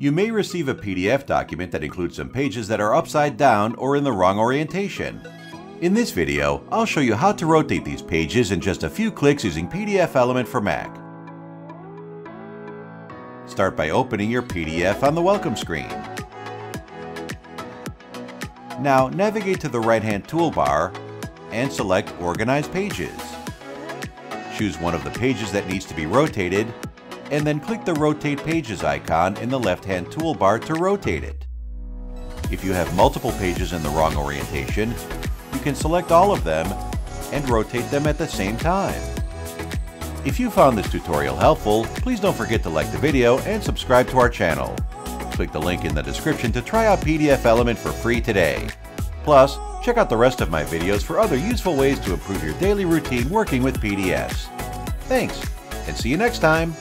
You may receive a PDF document that includes some pages that are upside down or in the wrong orientation. In this video, I'll show you how to rotate these pages in just a few clicks using PDFelement for Mac. Start by opening your PDF on the welcome screen. Now navigate to the right-hand toolbar and select Organize Pages. Choose one of the pages that needs to be rotated and then click the Rotate Pages icon in the left-hand toolbar to rotate it. If you have multiple pages in the wrong orientation, you can select all of them and rotate them at the same time. If you found this tutorial helpful, please don't forget to like the video and subscribe to our channel. Click the link in the description to try out PDFelement for free today. Plus, check out the rest of my videos for other useful ways to improve your daily routine working with PDFs. Thanks, and see you next time!